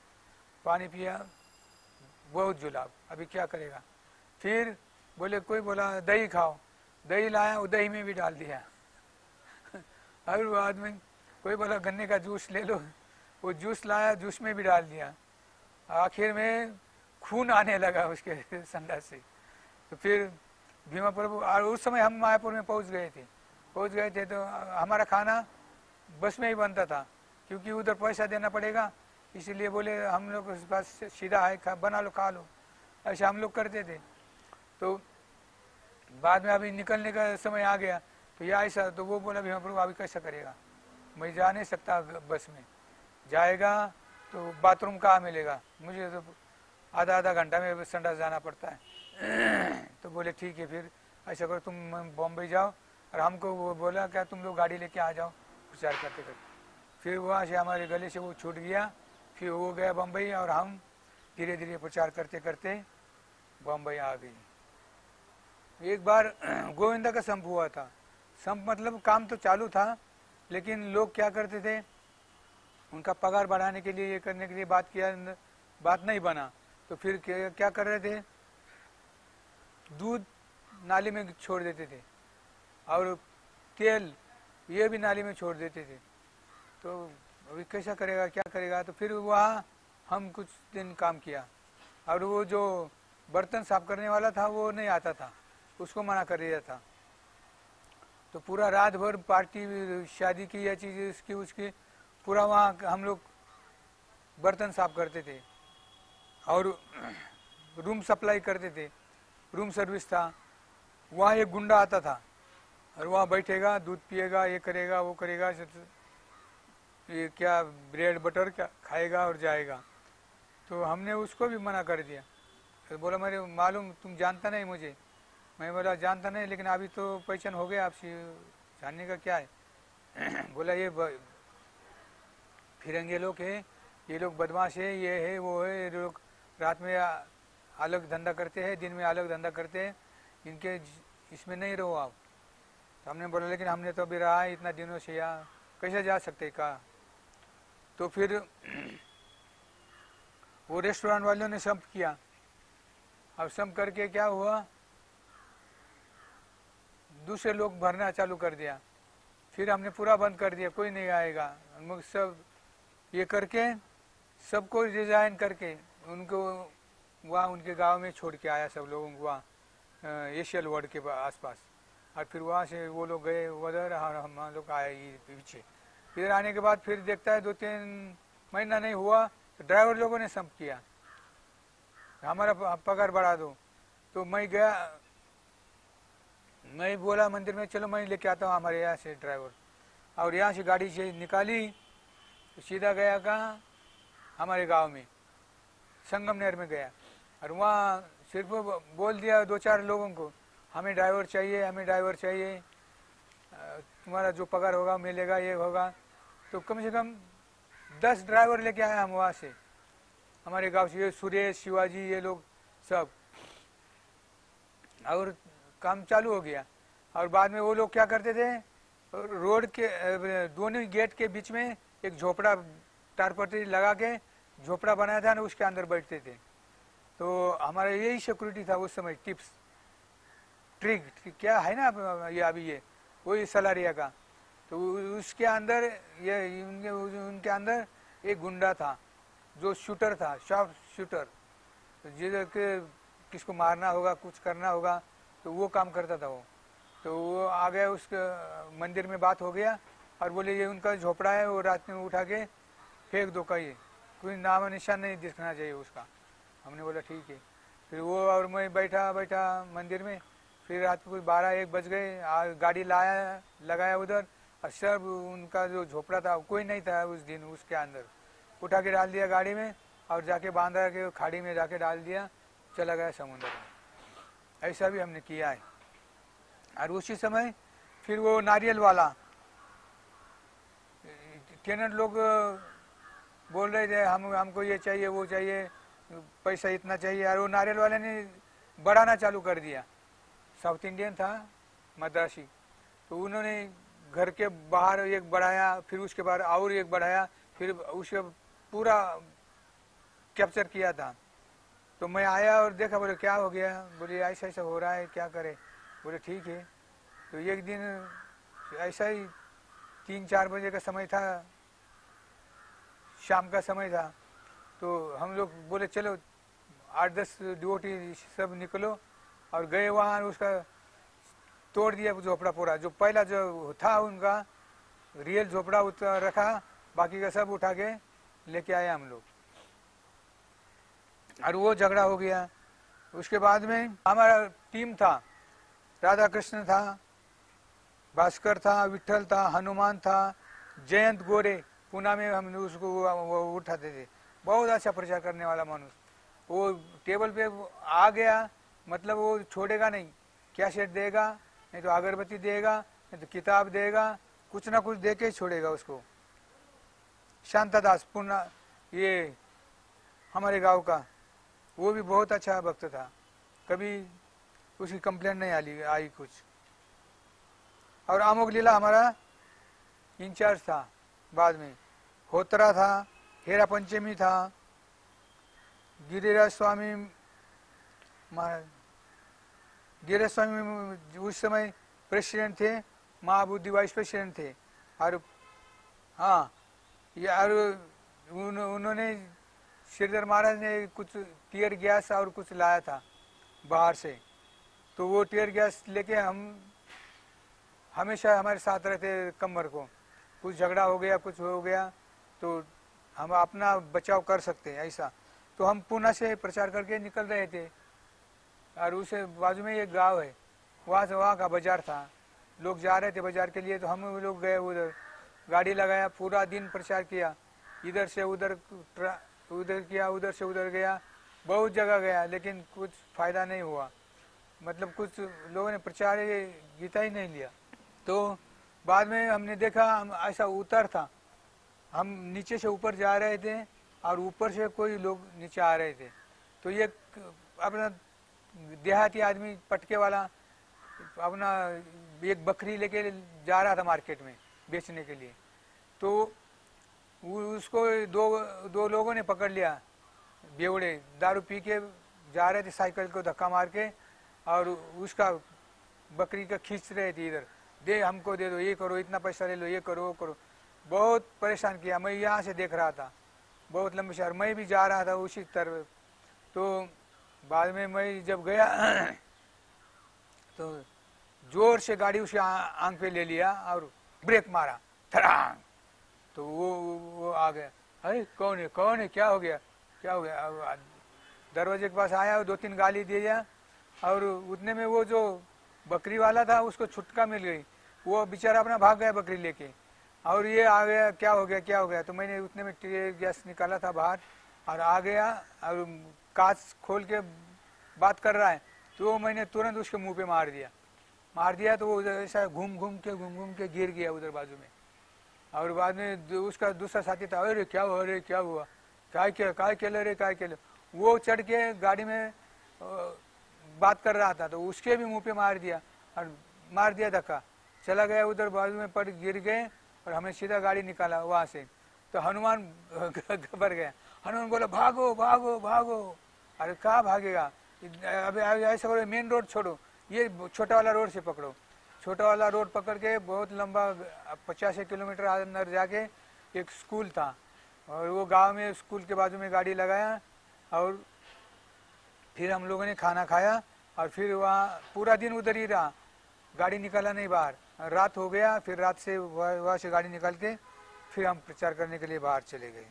पानी पिया, बहुत जुलाब। अभी क्या करेगा? फिर बोले, कोई बोला, दही खाओ। दही लाया, वो दही में भी डाल दिया। और वो आदमी, कोई बोला, गन्ने का जूस ले लो। वो जूस लाया, जूस में भी डाल दिया। आखिर में खून आने लगा उसके संडास से। तो फिर भीमा प्रभु, और उस समय हम मायापुर में पहुँच गए थे। पहुँच गए थे तो हमारा खाना बस में ही बनता था, क्योंकि उधर पैसा देना पड़ेगा। इसीलिए बोले, हम लोग के पास सीधा है खा, बना लो, खा लो। ऐसे हम लोग करते थे। तो बाद में अभी निकलने का समय आ गया। तो यह ऐसा तो वो बोला, भीमा प्रभु, अभी कैसा करेगा? मैं जा नहीं सकता बस में। जाएगा तो बाथरूम कहाँ मिलेगा? मुझे तो आधा आधा घंटा में संडास जाना पड़ता है। तो बोले, ठीक है फिर, ऐसा करो, तुम बॉम्बे जाओ और हमको वो बोला क्या, तुम लोग गाड़ी लेके आ जाओ। प्रचार करते करते। फिर वहाँ से हमारे गले से वो छूट गया। फिर वो गया बम्बई और हम धीरे धीरे प्रचार करते करते बम्बई आ गई। एक बार गोविंदा का संप हुआ था। संप मतलब काम तो चालू था, लेकिन लोग क्या करते थे? उनका पगार बढ़ाने के लिए, ये करने के लिए बात किया, बात नहीं बना। तो फिर क्या कर रहे थे? दूध नाली में छोड़ देते थे। और तेल, ये भी नाली में छोड़ देते थे। तो अभी कैसा करेगा, क्या करेगा? तो फिर वहाँ हम कुछ दिन काम किया। और वो जो बर्तन साफ़ करने वाला था, वो नहीं आता था। उसको मना कर दिया था। तो पूरा रात भर पार्टी, शादी की या चीज़ इसकी उसकी, पूरा वहाँ हम लोग बर्तन साफ़ करते थे। और रूम सप्लाई करते थे। रूम सर्विस था। वहाँ एक गुंडा आता था और वहाँ बैठेगा, दूध पिएगा, ये करेगा, वो करेगा ये क्या ब्रेड बटर क्या खाएगा और जाएगा। तो हमने उसको भी मना कर दिया। तो बोला, मेरे, मालूम, तुम जानता नहीं मुझे। मैं बोला, जानता नहीं, लेकिन अभी तो पहचान हो गया आपसे। जानने का क्या है? बोला, ये फिरंगे लोग है, ये लोग बदमाश है, ये है, वो है, ये लोग रात में अलग धंधा करते हैं, दिन में अलग धंधा करते हैं। इनके इसमें नहीं रहो आप। तो हमने बोला, लेकिन हमने तो अभी रहा है इतना दिनों से यहाँ। कैसे जा सकते कहा? तो फिर वो रेस्टोरेंट वालों ने संप किया। अब संप करके क्या हुआ? दूसरे लोग भरना चालू कर दिया। फिर हमने पूरा बंद कर दिया, कोई नहीं आएगा। हम सब ये करके, सबको डिज़ाइन करके उनको, वहाँ उनके गाँव में छोड़ के आया सब लोगों को, वहाँ एशियल वर्ड के आसपास। और फिर वहाँ से वो लोग गए, उधर और हम लोग आए पीछे। इधर आने के बाद फिर देखता है दो तीन महीना नहीं हुआ तो ड्राइवर लोगों ने संप किया। हमारा पगार बढ़ा दो। तो मैं गया, मैं बोला मंदिर में, चलो मैं लेके आता हूँ हमारे यहाँ से ड्राइवर। और यहाँ से गाड़ी से निकाली तो सीधा गया कहाँ? हमारे गाँव में। संगमनेर में गया। और वहाँ सिर्फ़ बोल दिया दो चार लोगों को, हमें ड्राइवर चाहिए, हमें ड्राइवर चाहिए। तुम्हारा जो पगार होगा, मिलेगा, ये होगा। तो कम से कम दस ड्राइवर लेके आए हम वहाँ से। हमारे गाँव से ये सुरेश, शिवाजी, ये लोग सब। और काम चालू हो गया। और बाद में वो लोग क्या करते थे? रोड के दोनों गेट के बीच में एक झोपड़ा टारपट्टी लगा के झोपड़ा बनाया था ना उसके अंदर बैठते थे। तो हमारा यही सिक्योरिटी था उस समय टिप्स ट्रिक ट्रिक क्या है ना ये अभी ये, वही सलारिया का। तो उसके अंदर ये उनके उनके अंदर एक गुंडा था, जो शूटर था शॉप शूटर जिधर के किसको मारना होगा, कुछ करना होगा तो वो काम करता था वो। तो वो आ गया उसके, मंदिर में बात हो गया, और बोले, ये उनका झोपड़ा है, वो रात में उठा के फेंक दो कहिए कोई नाम निशान नहीं दिखना चाहिए उसका। हमने बोला, ठीक है। फिर वो और मैं बैठा बैठा मंदिर में। फिर रात को बारह एक बज गए गाड़ी लाया, लगाया उधर। और सब उनका जो झोपड़ा था कोई नहीं था उस दिन, उसके अंदर। उठा के डाल दिया गाड़ी में और जाके बांधा के खाड़ी में जाके डाल दिया, चला गया समुद्र में। ऐसा भी हमने किया है। और उसी समय फिर वो नारियल वाला टेनेंट लोग बोल रहे थे, हम, हमको ये चाहिए, वो चाहिए, पैसा इतना चाहिए। और वो नारियल वाले ने बढ़ाना चालू कर दिया। साउथ इंडियन था, मद्रासी। तो उन्होंने घर के बाहर एक बढ़ाया, फिर उसके बाद और एक बढ़ाया, फिर उसके पूरा कैप्चर किया था। तो मैं आया और देखा, बोले, क्या हो गया? बोले, ऐसा ऐसा हो रहा है, क्या करे? बोले, ठीक है। तो एक दिन ऐसा ही तीन चार बजे का समय था शाम का समय था तो हम लोग बोले, चलो, आठ दस डिवोटी सब निकलो और गए वहाँ उसका तोड़ दिया झोपड़ा पूरा। जो पहला जो था उनका, रियल झोपड़ा रखा, बाकी का सब उठा के लेके आए हम लोग। और वो झगड़ा हो गया। उसके बाद में हमारा टीम था राधा कृष्ण था, भास्कर था विठल था, हनुमान था, जयंत गोरे पूना में हम उसको वो उठाते थे। बहुत अच्छा प्रचार करने वाला मनुष्य। वो टेबल पे आ गया मतलब वो छोड़ेगा नहीं। क्या सेट देगा? नहीं तो अगरबत्ती देगा, नहीं तो किताब देगा, कुछ ना कुछ दे के छोड़ेगा उसको। शांता दास पूर्णा ये हमारे गाँव का, वो भी बहुत अच्छा भक्त था। कभी उसकी कंप्लेंट नहीं आई आई कुछ। और आमोक लीला हमारा इंचार्ज था बाद में। होतरा था हेरा पंचमी था गिरिराज स्वामी गिरिराज स्वामी उस समय प्रेसिडेंट थे महाबुद्धि वाइस प्रेसिडेंट थे। और हाँ यार उन, उन्होंने श्रीधर महाराज ने कुछ टीयर गैस और कुछ लाया था बाहर से। तो वो टीयर गैस लेके हम हमेशा हमारे साथ रहते कमर को। कुछ झगड़ा हो गया कुछ हो गया तो हम अपना बचाव कर सकते हैं, ऐसा। तो हम पुणे से प्रचार करके निकल रहे थे, और उसे बाजू में एक गाँव है, वहाँ से वहाँ का बाज़ार था। लोग जा रहे थे बाज़ार के लिए तो हम लोग गए उधर, गाड़ी लगाया, पूरा दिन प्रचार किया, इधर से उधर उधर किया, उधर से उधर गया, बहुत जगह गया, लेकिन कुछ फ़ायदा नहीं हुआ। मतलब कुछ लोगों ने प्रचार, गीता ही नहीं लिया। तो बाद में हमने देखा, हम ऐसा उतर था हम नीचे से ऊपर जा रहे थे और ऊपर से कोई लोग नीचे आ रहे थे। तो ये अपना देहाती आदमी पटके वाला, अपना एक बकरी लेके जा रहा था मार्केट में बेचने के लिए। तो उसको दो दो लोगों ने पकड़ लिया बेवड़े। दारू पी के जा रहे थे साइकिल को धक्का मार के और उसका बकरी का खींच रहे थे इधर। दे हमको दे दो, ये करो, इतना पैसा ले लो, ये करो, वो करो। बहुत परेशान किया। मैं यहाँ से देख रहा था। बहुत लंबे शहर। मैं भी जा रहा था उसी तरफ़। तो बाद में मैं जब गया तो ज़ोर से गाड़ी उसे आँख पे ले लिया और ब्रेक मारा। थरांग। तो वो वो आ गया। अरे, कौन है? कौन है? क्या हो गया? क्या हो गया? दरवाजे के पास आया और दो तीन गाली दिया। और उतने में वो जो बकरी वाला था, उसको छुटका मिल गई। वो बेचारा अपना भाग गया बकरी लेके। और ये आ गया, क्या हो गया, क्या हो गया? तो मैंने उतने में गैस निकाला था बाहर और आ गया और कांच खोल के बात कर रहा है तो मैंने तुरंत उसके मुँह पे मार दिया। मार दिया तो वो उधर ऐसा घूम घूम के, घूम घूम के गिर गया उधर बाजू में। और बाद में उसका दूसरा साथी था, अरे, क्या हुआ, अरे, क्या हुआ? क्या क्या, काय के रे काय के वो चढ़ के गाड़ी में बात कर रहा था तो उसके भी मुँह पे मार दिया और मार दिया धक्का। चला गया उधर बाजू में पड़ गिर गए और हमें सीधा गाड़ी निकाला वहाँ से। तो हनुमान घबर गया। हनुमान बोला, भागो भागो भागो। अरे कहा भागेगा? अभी ऐसा करो मेन रोड छोड़ो। ये छोटा वाला रोड से पकड़ो। छोटा वाला रोड पकड़ के बहुत लंबा, पचास किलोमीटर अंदर जाके एक स्कूल था। और वो गाँव में स्कूल के बाजू में गाड़ी लगाया और फिर हम लोगों ने खाना खाया और फिर वहाँ पूरा दिन उधर ही रहा। गाड़ी निकाला नहीं बाहर। रात हो गया, फिर रात से वहाँ से गाड़ी निकाल के फिर हम प्रचार करने के लिए बाहर चले गए।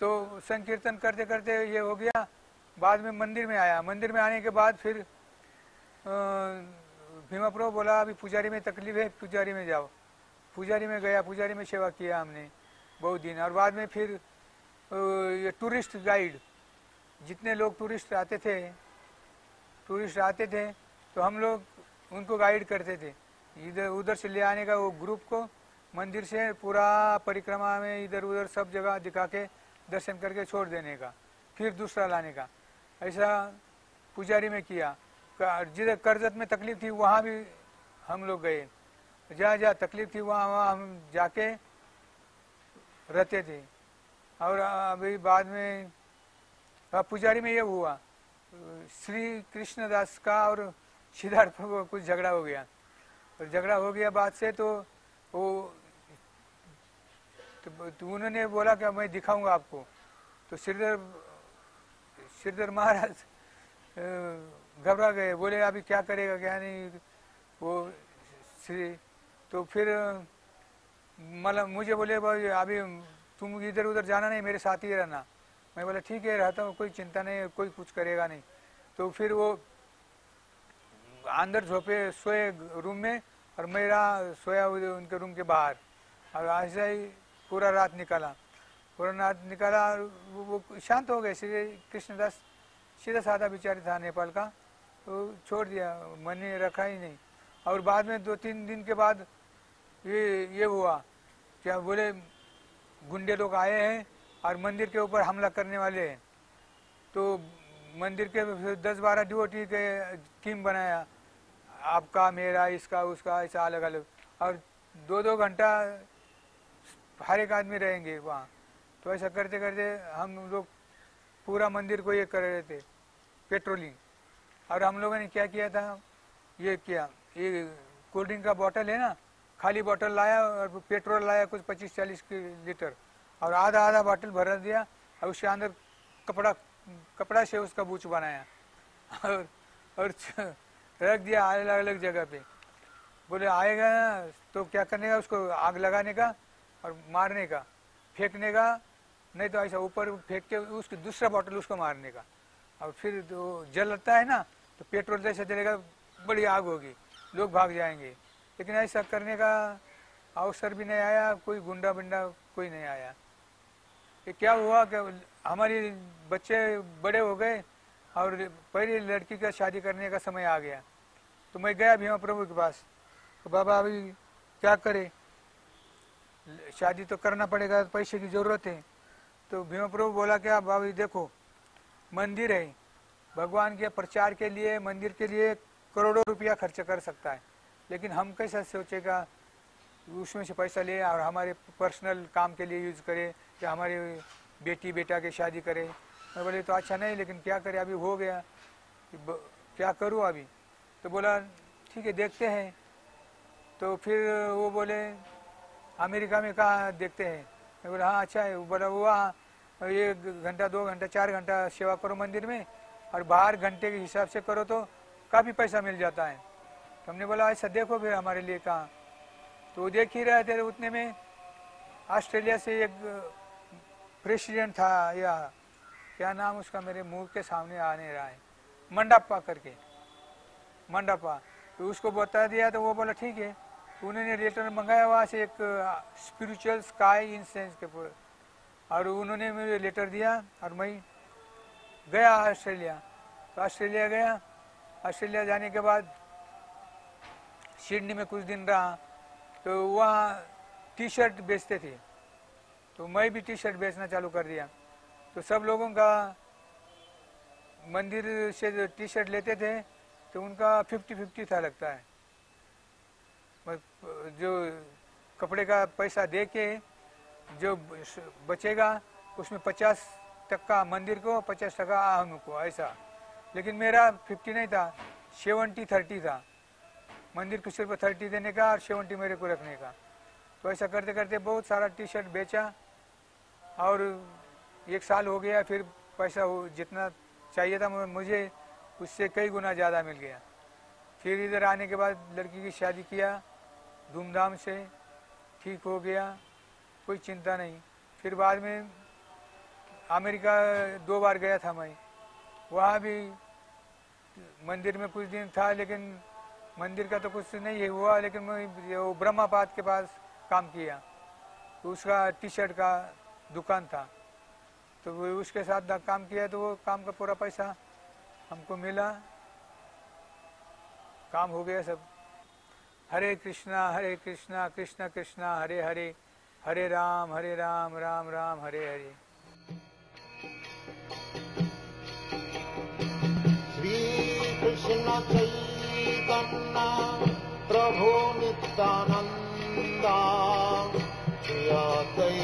तो संकीर्तन करते करते ये हो गया। बाद में मंदिर में आया। मंदिर में आने के बाद फिर भीमा प्रो बोला, अभी पुजारी में तकलीफ़ है, पुजारी में जाओ। पुजारी में गया, पुजारी में सेवा किया हमने बहुत दिन। और बाद में फिर ये टूरिस्ट गाइड, जितने लोग टूरिस्ट आते थे, टूरिस्ट आते थे तो हम लोग उनको गाइड करते थे। इधर उधर से ले आने का वो ग्रुप को मंदिर से पूरा परिक्रमा में इधर उधर सब जगह दिखा के दर्शन करके छोड़ देने का, फिर दूसरा लाने का। ऐसा पुजारी में किया। जिधर कर्जत में तकलीफ़ थी, वहाँ भी हम लोग गए। जहाँ जहाँ तकलीफ़ थी, वहाँ वहाँ हम जाके रहते थे। और अभी बाद में पुजारी में ये हुआ। श्री कृष्णदास का और सिद्धार्थ को कुछ झगड़ा हो गया। और झगड़ा हो गया बाद से तो वो तो, तो उन्होंने बोला कि मैं दिखाऊँगा आपको। तो श्रीधर श्रीधर महाराज घबरा गए। बोले अभी क्या करेगा? क्या नहीं? वो श्री तो फिर मतलब मुझे बोले भाई अभी तुम इधर उधर जाना नहीं मेरे साथ ही रहना। मैं बोला ठीक है रहता हूँ कोई चिंता नहीं कोई कुछ करेगा नहीं। तो फिर वो अंदर झोपे सोए रूम में और मेरा सोया उनके रूम के बाहर। और ऐसा ही पूरा रात निकाला। पूरा रात निकाला और वो, वो शांत हो गए श्री कृष्णदास सीधा साधा बेचारे था नेपाल का। तो छोड़ दिया मन रखा ही नहीं। और बाद में दो तीन दिन के बाद ये ये हुआ। क्या बोले गुंडे लोग आए हैं और मंदिर के ऊपर हमला करने वाले हैं। तो मंदिर के दस बारह डिवोटी के टीम बनाया। आपका, मेरा, इसका, उसका, ऐसा अलग अलग। और दो दो घंटा हर एक आदमी रहेंगे वहाँ। तो ऐसा करते करते हम लोग पूरा मंदिर को ये कर रहे थे, पेट्रोलिंग। और हम लोगों ने क्या किया था? ये किया, ये कोल्ड ड्रिंक का बॉटल है ना, खाली बॉटल लाया और पेट्रोल लाया कुछ पच्चीस, चालीस लीटर। और आधा आधा बॉटल भर दिया और उसके अंदर कपड़ा कपड़ा से उसका बूच बनाया। और और रख दिया अलग अलग जगह पे। बोले, आएगा ना तो क्या करने का उसको आग लगाने का और मारने का, फेंकने का, नहीं तो ऐसा ऊपर फेंक के उसकी दूसरा बॉटल उसको मारने का। और फिर तो जलता है ना तो पेट्रोल जैसे जलेगा, बड़ी आग होगी, लोग भाग जाएँगे। लेकिन ऐसा करने का अवसर भी नहीं आया, कोई गुंडा बिंडा कोई नहीं आया। क्या हुआ कि हमारी बच्चे बड़े हो गए और पहली लड़की का शादी करने का समय आ गया। तो मैं गया भीमा प्रभु के पास। तो बाबा अभी क्या करे? शादी तो करना पड़ेगा तो पैसे की ज़रूरत है। तो भीमा प्रभु बोला क्या बाबा देखो, मंदिर है। भगवान के प्रचार के लिए, मंदिर के लिए करोड़ों रुपया खर्च कर सकता है। लेकिन हम कैसा सोचेगा? उसमें से पैसा ले और हमारे पर्सनल काम के लिए यूज़ करे, या हमारे बेटी बेटा की शादी करे। मैं बोले तो अच्छा नहीं, लेकिन क्या करे? अभी हो गया। क्या करूँ अभी? तो बोला, ठीक है, देखते हैं। तो फिर वो बोले, अमेरिका में कहाँ देखते हैं? मैं बोला हाँ अच्छा है। वो बोला वहाँ एक घंटा, दो घंटा, चार घंटा सेवा करो मंदिर में और बाहर घंटे के हिसाब से करो तो काफ़ी पैसा मिल जाता है। तो हमने बोला, ऐसा देखो फिर हमारे लिए कहाँ। तो देख ही रहे थे उतने में, ऑस्ट्रेलिया से एक प्रेसिडेंट था या क्या नाम उसका मेरे मुँह के सामने आने रहा है? मंडप्पा करके। मंडप्पा तो उसको बता दिया तो वो बोला, ठीक है। उन्होंने लेटर मंगाया वहाँ से एक स्पिरिचुअल स्काई इंसेंस के पूरे। और उन्होंने मुझे लेटर दिया, और मैं गया ऑस्ट्रेलिया। तो ऑस्ट्रेलिया गया। ऑस्ट्रेलिया जाने के बाद सिडनी में कुछ दिन रहा। तो वहाँ टी शर्ट बेचते थे। तो मैं भी टी शर्ट बेचना चालू कर दिया। तो सब लोगों का मंदिर से टी शर्ट लेते थे तो उनका फिफ्टी फिफ्टी था लगता है। जो कपड़े का पैसा दे के जो बचेगा, उसमें पचास टक्का मंदिर को, पचास टक्का को, ऐसा। लेकिन मेरा फिफ्टी नहीं था सेवेंटी थर्टी था। मंदिर को सिर्फ़ थर्टी देने का और सेवेंटी मेरे को रखने का। तो ऐसा करते करते बहुत सारा टी शर्ट बेचा और एक साल हो गया, फिर पैसा हो जितना चाहिए था मुझे उससे कई गुना ज़्यादा मिल गया। फिर इधर आने के बाद लड़की की शादी किया, धूमधाम से, ठीक हो गया, कोई चिंता नहीं। फिर बाद में अमेरिका दो बार गया था मैं। वहाँ भी मंदिर में कुछ दिन था, लेकिन मंदिर का तो कुछ नहीं हुआ, लेकिन मैं वो ब्रह्मापाद के पास काम किया। तो उसका टी शर्ट का दुकान था। तो वो उसके साथ काम किया तो वो काम का पूरा पैसा हमको मिला। काम हो गया सब। हरे कृष्णा हरे कृष्णा, कृष्ण, कृष्णा, हरे हरे हरे राम हरे राम राम राम, हरे हरे। श्रीकृष्ण चैतन्य, प्रभो नित्यानन्दा। श्री